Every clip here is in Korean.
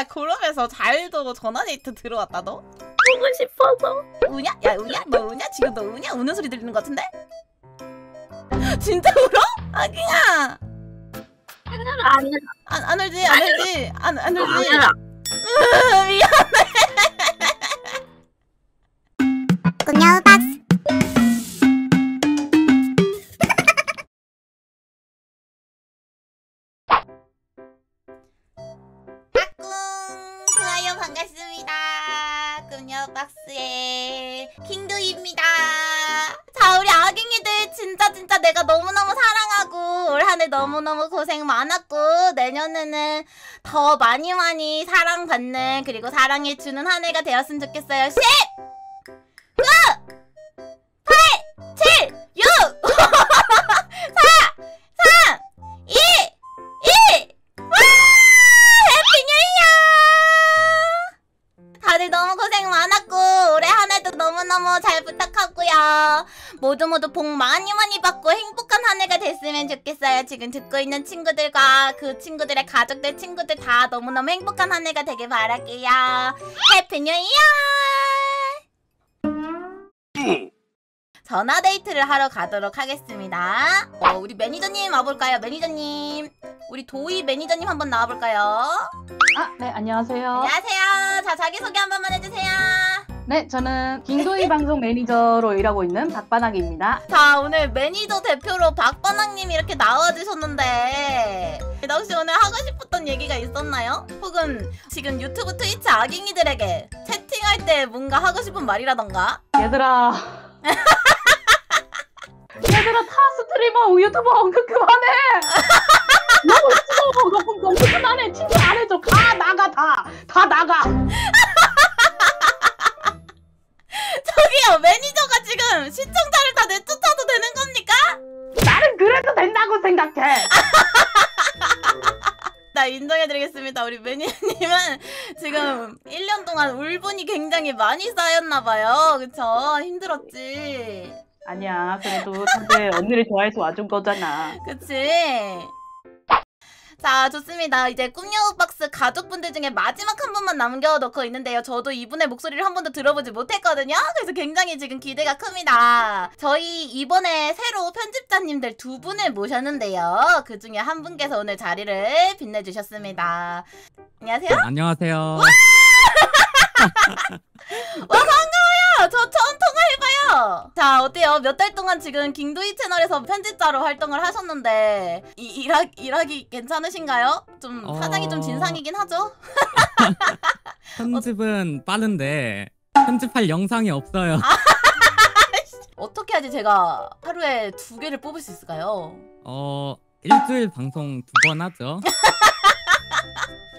야 그러면서 자일도 전화데이트 들어왔다 너? 보고 싶어서. 우냐? 야 우냐? 너 우냐? 지금 너 우냐? 우는 소리 들리는 것 같은데? 진짜 울어? 아기야. 안, 안 울지? 안 울지? 안, 안 울지? 미안 너무너무 고생 많았고 내년에는 더 많이 많이 사랑받는 그리고 사랑해주는 한 해가 되었으면 좋겠어요. 10 9 8 7 6 4 3 2 1 와! Happy New Year! 다들 너무 고생 많았고 올해 너무너무 잘 부탁하고요. 모두 모두 복 많이 많이 받고 행복한 한 해가 됐으면 좋겠어요. 지금 듣고 있는 친구들과 그 친구들의 가족들, 친구들 다 너무너무 행복한 한 해가 되길 바랄게요. Happy New Year! 전화 데이트를 하러 가도록 하겠습니다. 어, 우리 매니저님 와볼까요? 매니저님. 우리 도희 매니저님 한번 나와볼까요? 아, 네, 안녕하세요. 안녕하세요. 자, 자기소개 한 번만 해주세요. 네, 저는 김도희 방송 매니저로 일하고 있는 박반학입니다. 자, 오늘 매니저 대표로 박반학님 이렇게 나와주셨는데, 나 혹시 오늘 하고 싶었던 얘기가 있었나요? 혹은 지금 유튜브 트위치 아깅이들에게 채팅할 때 뭔가 하고 싶은 말이라던가? 얘들아. 얘들아, 타 스트리머, 유튜버 언급 그만해! 너무! 너무 언급 그만해! 친구 안 해줘! 다 나가, 다! 다 나가! 저기요, 매니저가 지금 시청자를 다 내쫓아도 되는 겁니까? 나는 그래도 된다고 생각해! 나 인정해드리겠습니다. 우리 매니저님은 지금 1년 동안 울분이 굉장히 많이 쌓였나봐요. 그쵸? 힘들었지. 아니야, 그래도 다들 언니를 좋아해서 와준 거잖아. 그치? 자, 좋습니다. 이제 꿈여우 박스 가족분들 중에 마지막 한 분만 남겨놓고 있는데요. 저도 이분의 목소리를 한 번도 들어보지 못했거든요. 그래서 굉장히 지금 기대가 큽니다. 저희 이번에 새로 편집자님들 두 분을 모셨는데요. 그 중에 한 분께서 오늘 자리를 빛내주셨습니다. 안녕하세요. 안녕하세요. 와, 반가워요. 저 처음 통화해봐요. 자, 어때요? 몇 달 동안 지금 킹도이 채널에서 편집자로 활동을 하셨는데 이, 일하, 일하기 괜찮으신가요? 좀 어. 사장이 좀 진상이긴 하죠? 편집은 빠른데 편집할 영상이 없어요. 어떻게 하지 제가 하루에 두 개를 뽑을 수 있을까요? 어 일주일 방송 두 번 하죠.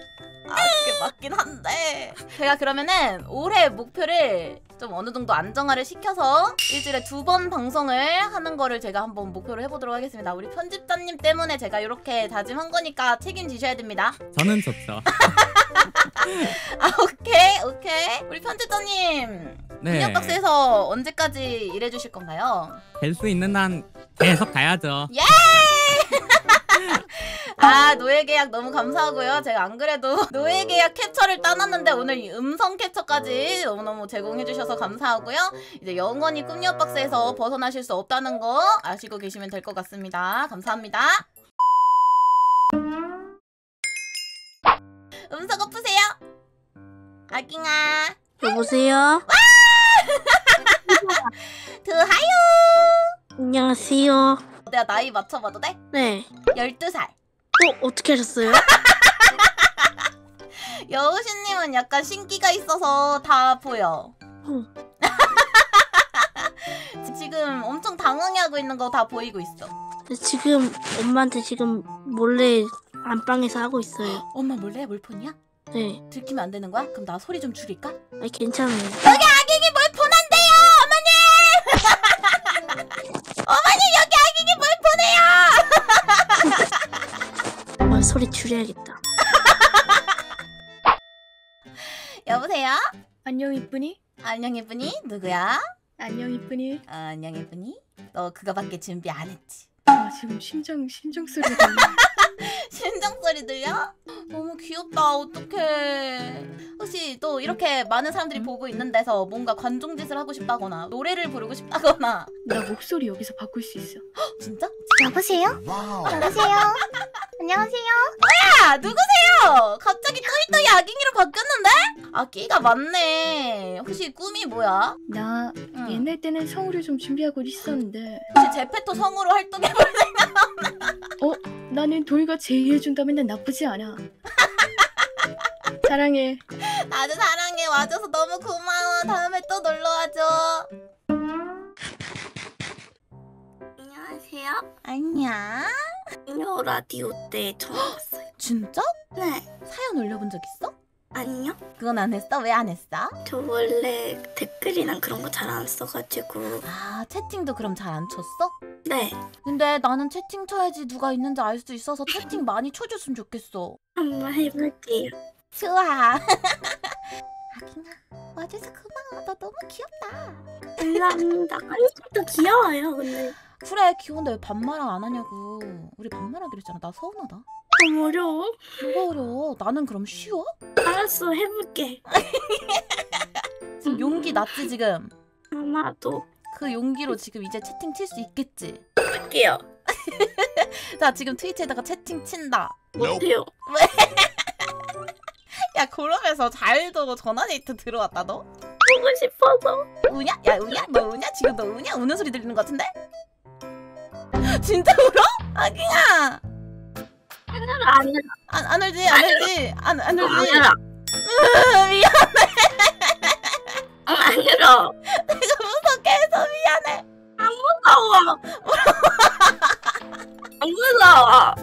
아, 그게 맞긴 한데 제가 그러면은 올해 목표를 좀 어느 정도 안정화를 시켜서 일주일에 두 번 방송을 하는 거를 제가 한번 목표로 해보도록 하겠습니다. 우리 편집자님 때문에 제가 이렇게 다짐한 거니까 책임지셔야 됩니다. 저는 좋죠. 아 오케이 오케이 우리 편집자님 네. 인력박스에서 언제까지 일해주실 건가요? 될 수 있는 한 계속 가야죠. 예! 아 노예 계약 너무 감사하고요. 제가 안 그래도 노예 계약 캡처를 따놨는데 오늘 이 음성 캡처까지 너무너무 제공해주셔서 감사하고요. 이제 영원히 꿈녀 박스에서 벗어나실 수 없다는 거 아시고 계시면 될 것 같습니다. 감사합니다. 음성 엎으세요. 아깅아 여보세요? 드하요. 안녕하세요. 내가 나이 맞춰봐도 돼? 네. 12살. 어, 어떻게 하셨어요? 여우신님은 약간 신기가 있어서 다 보여. 어. 지금 엄청 당황해하고 있는 거 다 보이고 있어. 지금 엄마한테 지금 몰래 안방에서 하고 있어요. 엄마 몰래 몰폰이야? 네. 들키면 안 되는 거야? 그럼 나 소리 좀 줄일까? 아, 괜찮아요. 여기 아기기 몰 몰폰해요. 아, 소리 줄여야겠다. 여보세요? 안녕 이쁜이? 안녕 예쁜이 누구야? 안녕 이쁜이? 어, 안녕 예쁜이 너 그거밖에 준비 안 했지? 아 지금 심장 심장 소리가 소리 목소리 들려? 너무 귀엽다. 어떡해. 혹시 또 이렇게 많은 사람들이 보고 있는 데서 뭔가 관종짓을 하고 싶다거나 노래를 부르고 싶다거나 나 목소리 여기서 바꿀 수 있어. 진짜? 여보세요? 여보세요? 안녕하세요? 야 누구세요? 갑자기 또이또이 아깅이로 바뀌었는데? 아 끼가 많네. 혹시 꿈이 뭐야? 나 응. 옛날 때는 성우를 좀 준비하고 있었는데 혹시 제페토 성으로 활동해볼 나는 도희가 제의해준다면 난 나쁘지 않아. 사랑해. 나도 사랑해 와줘서 너무 고마워. 다음에 또 놀러 와줘. 안녕하세요. 안녕. 요 라디오 때 처음 봤어요. 진짜? 네. 사연 올려본 적 있어? 아니요. 그건 안 했어? 왜 안 했어? 저 원래 댓글이랑 그런 거 잘 안 써가지고. 아 채팅도 그럼 잘 안 쳤어? 네. 근데 나는 채팅 쳐야지 누가 있는지 알 수 있어서 채팅 많이 쳐줬으면 좋겠어. 한번 해볼게요. 좋아. 아기나 와줘서 고마워. 너 너무 귀엽다. 감사합니다. 아니, 또 귀여워요, 근데. 그래 귀여운데 왜 반말을 안 하냐고. 우리 반말하기로 했잖아. 나 서운하다. 너무 어려워. 뭐가 어려워? 나는 그럼 쉬워? 알았어, 해볼게. 지금 용기 났지 지금? 아마도. 그 용기로 지금 이제 채팅 칠 수 있겠지? 할게요. 자 지금 트위치에다가 채팅 친다. 못해요. 야 그러면서 잘도 전화데이트 들어왔다 너? 보고 싶어서. 우냐? 야 우냐? 너 우냐? 지금 너 우냐? 우는 소리 들리는 것 같은데? 진짜 울어? 아기야 아니야, 안, 안 울지? 안 울지? 안, 안 울지? 아니야. 으, 미안 안 울어. 내가 무섭게 해서 미안해 무서워. 안 무서워.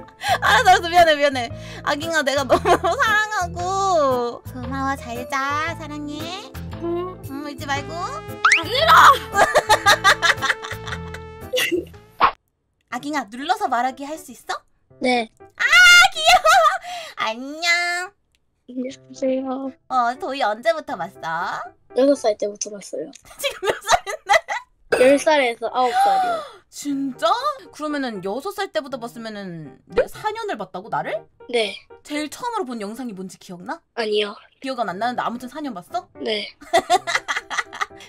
알았어 알았어 미안해 미안해 아기가 내가 너무 사랑하고 고마워 잘 자 사랑해 음, 응 울지 말고 안 울어. 아기가 눌러서 말하기 할 수 있어? 네. 안녕 안녕하세요. 어 도희 언제부터 봤어? 여섯 살 때부터 봤어요. 지금 몇 살? 열 살에서 아홉 살이요. 진짜? 그러면은 여섯 살 때부터 봤으면은 내 4년을 봤다고 나를? 네. 제일 처음으로 본 영상이 뭔지 기억나? 아니요. 기억은 안 나는데 아무튼 4년 봤어? 네.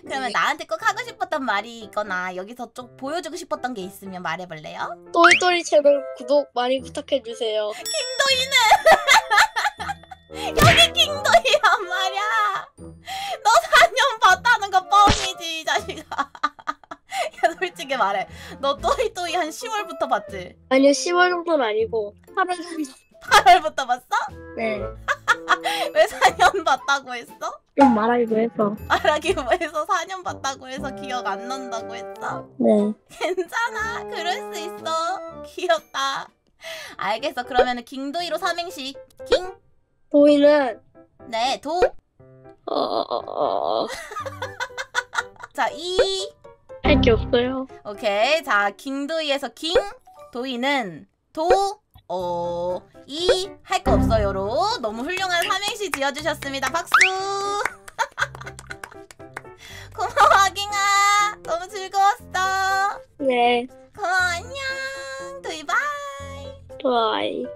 그러면 나한테 꼭 하고 싶었던 말이 있거나 여기서 좀 보여주고 싶었던 게 있으면 말해볼래요? 똘똘이 채널 구독 많이 부탁해 주세요. 여기 킹도이란 말이야 너 4년 봤다는 거 뻥이지 이 자식아 야 솔직히 말해 너 또이또이 한 10월부터 봤지? 아니요, 10월 정도는 아니고 8월 정도. 8월부터 봤어? 네. 왜 4년 봤다고 했어? 좀 말하기도 해서. 말하기 위해서 4년 봤다고 해서 기억 안 난다고 했어? 네. 괜찮아 그럴 수 있어 귀엽다 알겠어 그러면은 킹도이로 삼행시 킹 도희는 네, 도. 어, 어, 어, 어. 자, 이. 할 게 없어요. 오케이. 자, 킹도이에서 킹. 도이는 도. 어, 이. 할 거 없어요로. 너무 훌륭한 삼행시 지어주셨습니다. 박수. 고마워, 아깅아. 너무 즐거웠어. 네. 고마워, 안녕. 도이바이. 도이.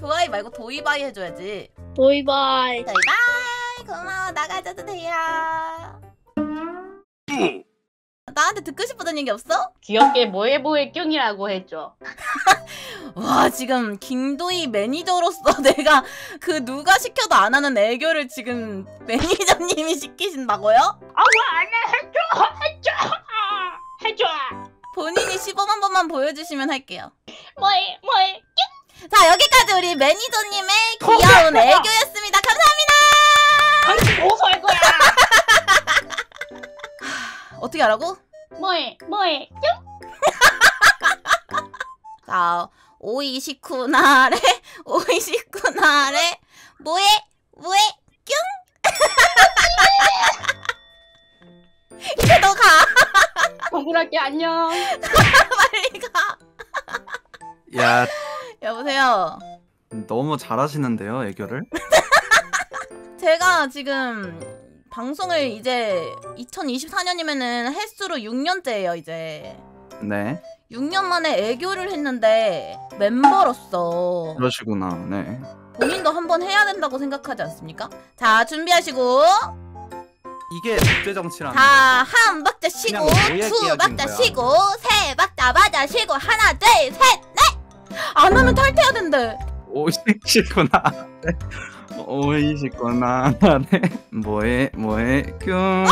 도아이 말고 도이바이 해줘야지. 도이바이. 도이바이. 고마워, 나가줘도 돼요. 나한테 듣고 싶었던 얘기 없어? 귀엽게 뭐해 뭐해 뀨이라고 해줘. 와 지금 김도희 매니저로서 내가 그 누가 시켜도 안 하는 애교를 지금 매니저님이 시키신다고요? 아왜안해 해줘 해줘 아, 해줘. 본인이 시범 한 번만 보여주시면 할게요. 뭐해 뭐해. 자 여기까지 우리 매니저님의 귀여운 애교였습니다. 감사합니다. 당신 고소할 거야. 어떻게 하라고? 뭐해 뭐해. 자 오이시쿠나레 오이시쿠나레 뭐해 뭐해 뀨 이제 너 가. 동그랗게 안녕. 빨리 가. 야 여보세요. 너무 잘하시는데요 애교를 제가 지금 방송을 이제 2024년이면은 횟수로 6년째예요 이제. 네 6년 만에 애교를 했는데 멤버로서 그러시구나. 네. 본인도 한번 해야 된다고 생각하지 않습니까? 자 준비하시고 이게 국제 정치라는 자 한 박자 쉬고 그냥 뭐에 두 끼어진 박자 거야. 쉬고 세 박자 맞아 쉬고 하나 둘셋넷안 하면 탈퇴해야 된대 오이시구나. 네. 오이시구나. 네. 뭐해 뭐해 뀨.